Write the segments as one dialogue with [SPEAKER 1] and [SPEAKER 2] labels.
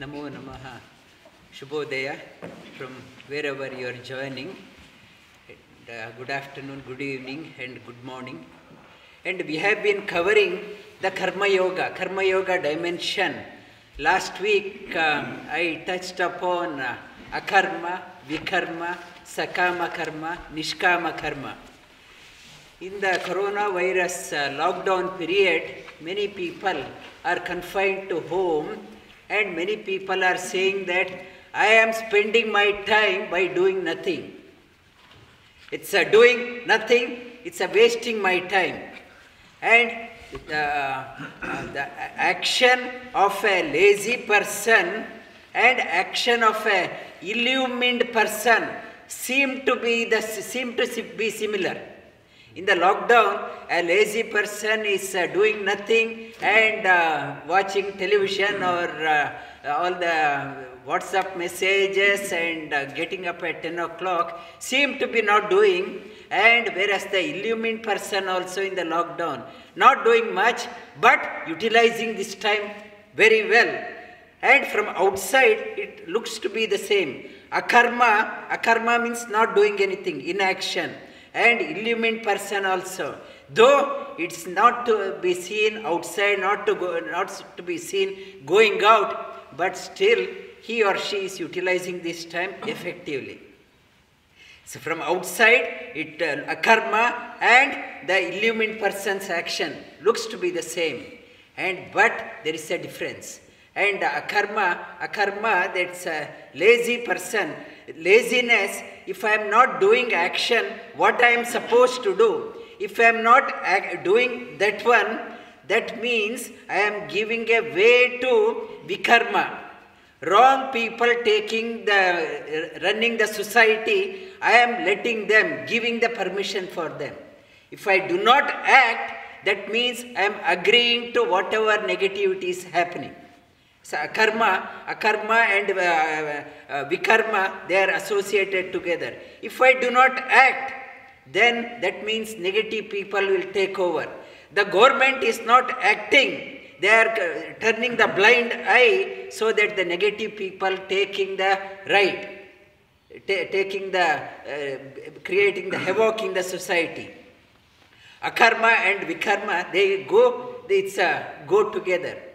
[SPEAKER 1] Namo Namaha. Shubhodaya from wherever you are joining. And, uh, good afternoon, good evening, and good morning. And we have been covering the Karma Yoga, Karma Yoga dimension. Last week uh, I touched upon uh, Akarma, Vikarma, Sakama Karma, Nishkama Karma. In the coronavirus uh, lockdown period, many people are confined to home and many people are saying that I am spending my time by doing nothing. It's a doing nothing, it's a wasting my time. And the, uh, the action of a lazy person and action of a illumined person seem to be the seem to be similar. In the lockdown, a lazy person is uh, doing nothing and uh, watching television or uh, all the WhatsApp messages and uh, getting up at 10 o'clock seem to be not doing. And whereas the illumined person also in the lockdown, not doing much but utilizing this time very well. And from outside, it looks to be the same. Akarma, akarma means not doing anything, inaction and illumined person also. Though it's not to be seen outside, not to go, not to be seen going out, but still he or she is utilizing this time effectively. So from outside, it uh, karma and the illumined person's action looks to be the same, and but there is a difference. And akarma, akarma, that's a lazy person laziness if I am not doing action what I am supposed to do. If I am not doing that one, that means I am giving a way to vikarma. Wrong people taking the running the society, I am letting them, giving the permission for them. If I do not act, that means I am agreeing to whatever negativity is happening. So akarma, and uh, uh, vikarma, they are associated together. If I do not act, then that means negative people will take over. The government is not acting. They are uh, turning the blind eye so that the negative people taking the right, taking the, creating the havoc in the society. Akarma and vikarma, they go, it's go together.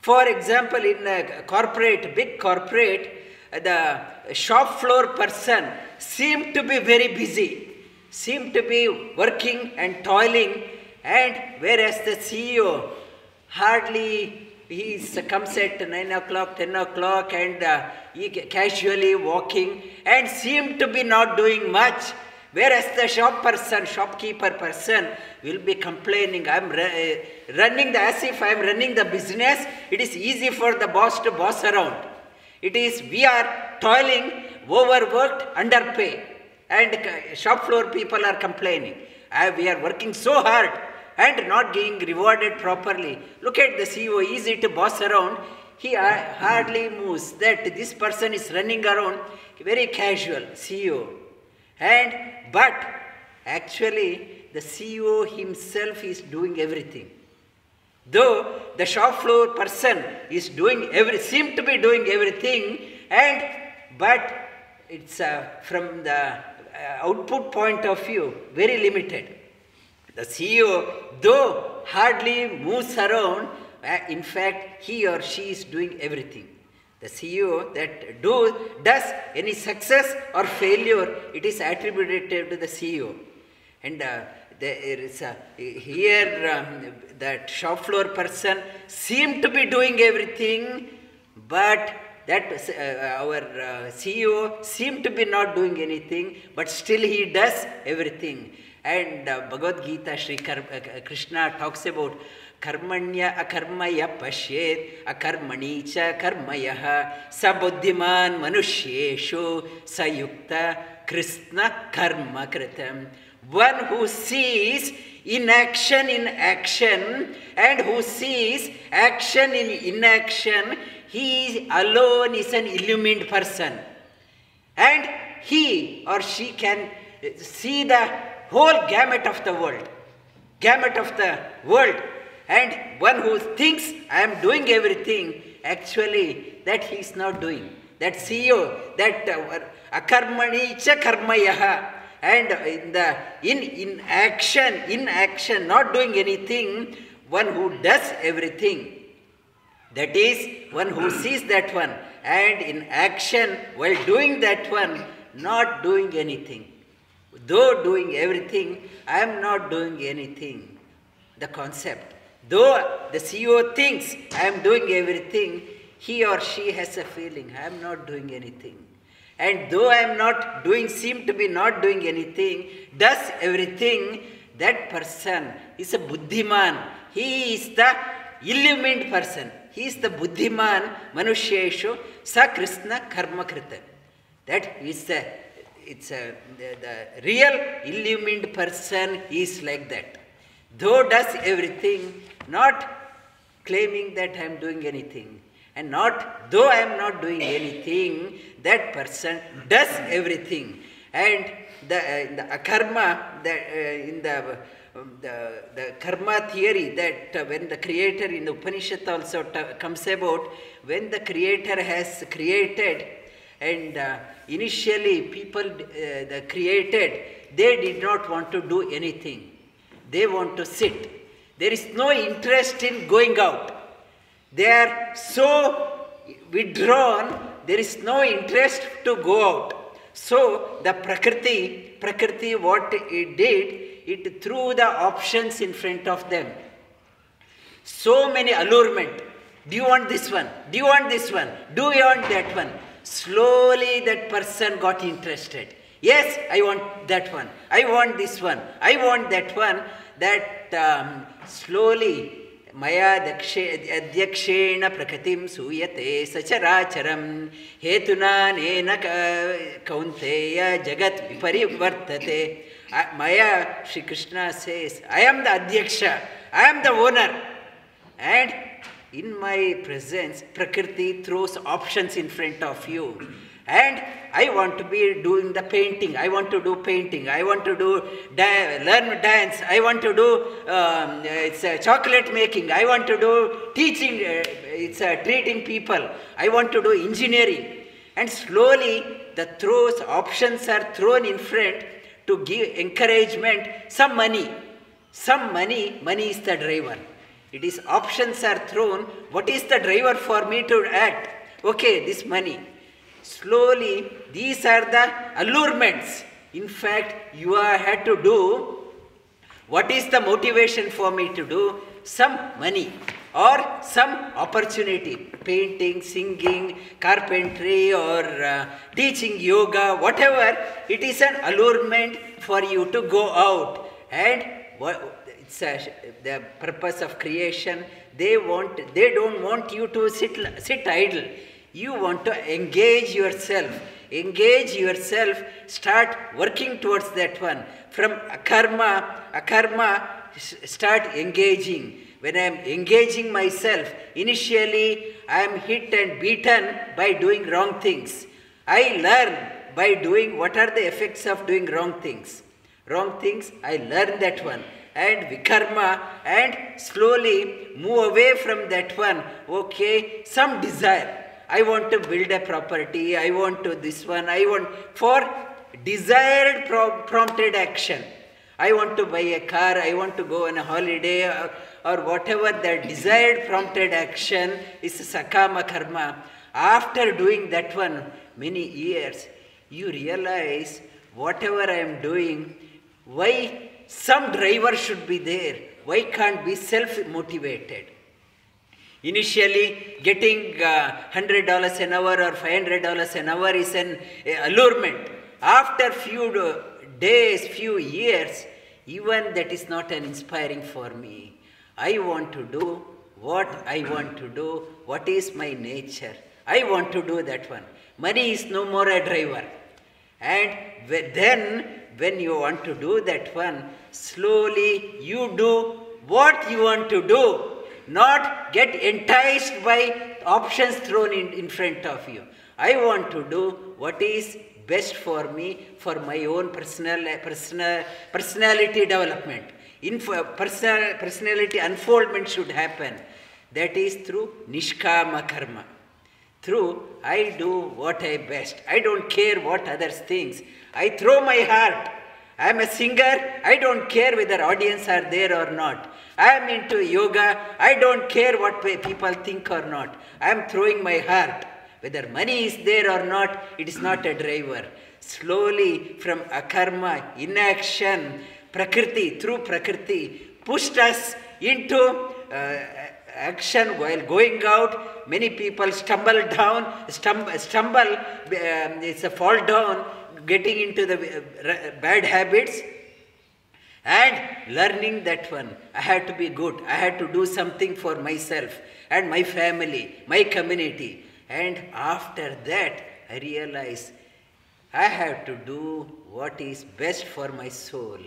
[SPEAKER 1] For example, in a corporate, big corporate, the shop floor person seemed to be very busy, seemed to be working and toiling, and whereas the CEO hardly he comes at 9 o'clock, 10 o'clock, and uh, he casually walking and seemed to be not doing much. Whereas the shop person, shopkeeper person will be complaining, I'm eh, running the, as if I'm running the business, it is easy for the boss to boss around. It is, we are toiling, overworked, underpay. And shop floor people are complaining. we are working so hard and not getting rewarded properly. Look at the CEO, easy to boss around. He hardly moves. That this person is running around, very casual, CEO. And but actually the CEO himself is doing everything. Though the shop floor person is doing every seem to be doing everything, and but it's uh, from the uh, output point of view very limited. The CEO, though hardly moves around, uh, in fact he or she is doing everything. The CEO that do, does any success or failure, it is attributed to the CEO. And uh, there is a, here um, that shop floor person seemed to be doing everything, but that uh, our uh, CEO seemed to be not doing anything, but still he does everything. And uh, Bhagavad Gita, Sri Kar Krishna talks about कर्मण्य अकर्मय पश्ये अकर्मणि च कर्मय। स बुद्धिमान मनुष्येशु स युक्त कृष्ण कर्म कृतम। One who sees in action in action and who sees action in in action he alone is an illumined person and he or she can see the whole gamut of the world gamut of the world and one who thinks I am doing everything actually that he is not doing. That CEO, that uh, akarmani cha karmayaha, and in the in in action, in action, not doing anything, one who does everything. That is one who sees that one, and in action while doing that one, not doing anything. Though doing everything, I am not doing anything. The concept. Though the CEO thinks I am doing everything, he or she has a feeling I am not doing anything. And though I am not doing, seem to be not doing anything, does everything, that person is a buddhiman. He is the illumined person. He is the buddhiman manusheshu sa krishna karma krita. That is the it's a, the, the real illumined person is like that. Though does everything, not claiming that I am doing anything. And not, though I am not doing anything, that person does everything. And the, uh, the akarma, the, uh, in the, um, the, the karma theory, that uh, when the creator in the Upanishad also comes about, when the creator has created, and uh, initially people uh, the created, they did not want to do anything. They want to sit. There is no interest in going out. They are so withdrawn, there is no interest to go out. So the Prakriti, Prakriti, what it did, it threw the options in front of them. So many allurement. Do you want this one? Do you want this one? Do you want that one? Slowly that person got interested. Yes, I want that one. I want this one. I want that one. That um, slowly मया दक्षे अध्यक्षेण प्रकृतिं सूयते सचराचरं हेतुनानेन कौन्तेय जगत् विपरिवर्तते मया Shrikrishna sees I am the अध्यक्ष I am the owner and in my presence, Prakriti throws options in front of you. And I want to be doing the painting. I want to do painting. I want to do da- learn dance. I want to do um, it's uh, chocolate making. I want to do teaching. Uh, it's uh, treating people. I want to do engineering. And slowly the throws options are thrown in front to give encouragement. Some money. Some money. Money is the driver. It is options are thrown. What is the driver for me to act? Okay, this money. Slowly, these are the allurements. In fact, you are had to do what is the motivation for me to do? Some money or some opportunity. Painting, singing, carpentry, or uh, teaching yoga, whatever. It is an allurement for you to go out. And it's a, the purpose of creation. They want, they don't want you to sit, sit idle. You want to engage yourself. Engage yourself. Start working towards that one. From akarma, akarma, start engaging. When I am engaging myself, initially I am hit and beaten by doing wrong things. I learn by doing what are the effects of doing wrong things. Wrong things, I learn that one and vikarma and slowly move away from that one. Okay, some desire. I want to build a property, I want to this one, I want for desired pro- prompted action. I want to buy a car, I want to go on a holiday, or, or whatever the desired prompted action is sakama karma. After doing that one many years, you realize whatever I am doing, why some driver should be there. Why can't be self motivated? Initially, getting uh, $100 an hour or $500 an hour is an uh, allurement. After few days, few years, even that is not an inspiring for me. I want to do what I want to do, what is my nature. I want to do that one. Money is no more a driver. And then, when you want to do that one, slowly you do what you want to do, not get enticed by options thrown in, in front of you. I want to do what is best for me for my own personal, personal personality development. In personal, personality unfoldment should happen. That is through Nishkama Karma. Through I do what I best. I don't care what others think. I throw my heart. I am a singer. I don't care whether audience are there or not. I am into yoga. I don't care what people think or not. I am throwing my heart. Whether money is there or not, it is not a driver. Slowly from akarma, inaction, prakriti, through prakriti, pushed us into uh, action while going out. Many people stumble down, stumble, stumble um, it's a fall down, getting into the uh, bad habits and learning that one. I had to be good. I had to do something for myself and my family, my community. And after that, I realized I have to do what is best for my soul.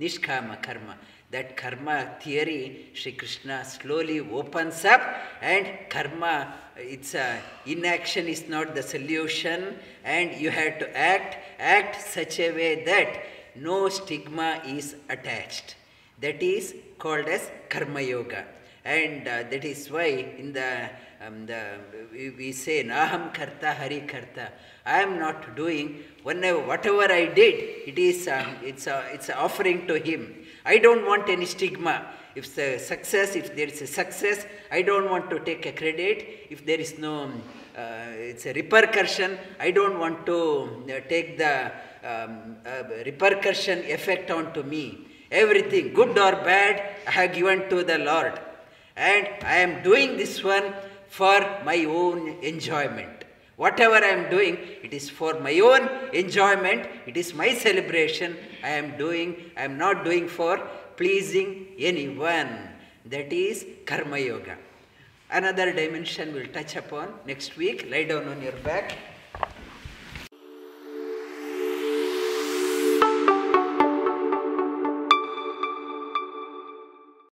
[SPEAKER 1] Nishkama karma. That karma theory, Sri Krishna slowly opens up, and karma, it's a inaction is not the solution, and you have to act, act such a way that no stigma is attached. That is called as karma yoga, and uh, that is why in the um, the, we, we say, Naham Karta Hari Karta. I am not doing, whenever, whatever I did, it is uh, it's, a, it's a offering to Him. I don't want any stigma. If a success, if there is a success, I don't want to take a credit. If there is no, uh, it's a repercussion, I don't want to uh, take the um, uh, repercussion effect onto me. Everything, good or bad, I have given to the Lord. And I am doing this one for my own enjoyment. Whatever I am doing, it is for my own enjoyment, it is my celebration I am doing, I am not doing for pleasing anyone. That is Karma Yoga. Another dimension we'll touch upon next week. Lie down on your back.